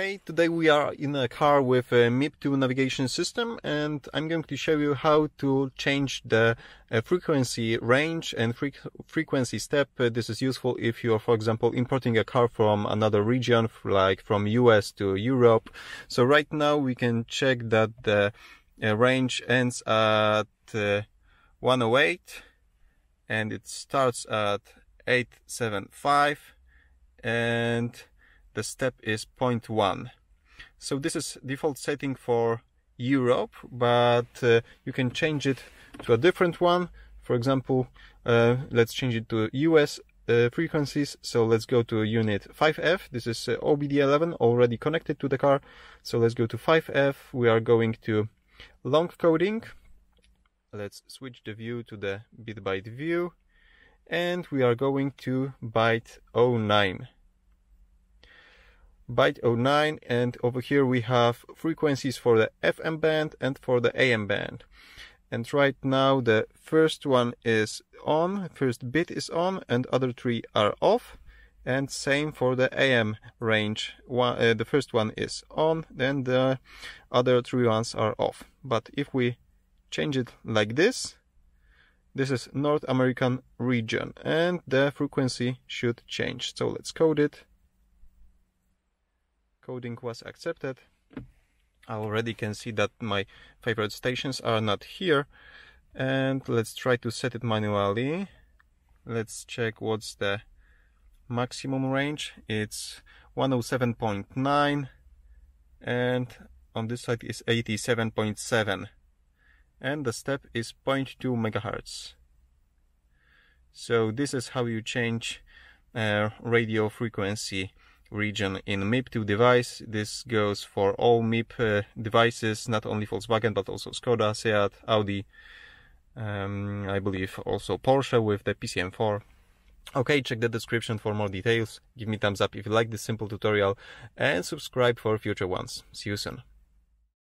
Hey, today we are in a car with a MIB2 navigation system and I'm going to show you how to change the uh, frequency range and fre frequency step. Uh, this is useful if you're, for example, importing a car from another region, like from US to Europe. So right now we can check that the uh, range ends at uh, 108 and it starts at 875 and the step is 0.1. So this is default setting for Europe, but uh, you can change it to a different one. For example, uh, let's change it to US uh, frequencies. So let's go to unit 5F. This is uh, OBDeleven already connected to the car. So let's go to 5F. We are going to long coding. Let's switch the view to the bit byte view. And we are going to byte 09 byte 09 and over here we have frequencies for the FM band and for the AM band. And right now the first one is on, first bit is on and other three are off. And same for the AM range. One, uh, the first one is on, then the other three ones are off. But if we change it like this, this is North American region and the frequency should change. So let's code it coding was accepted. I already can see that my favorite stations are not here. And let's try to set it manually. Let's check what's the maximum range. It's 107.9 and on this side is 87.7 and the step is 0.2 megahertz. So this is how you change uh, radio frequency region in MIB2 device. This goes for all MIB uh, devices, not only Volkswagen, but also Skoda, Seat, Audi, um, I believe also Porsche with the PCM4. Okay, check the description for more details. Give me thumbs up if you like this simple tutorial and subscribe for future ones. See you soon.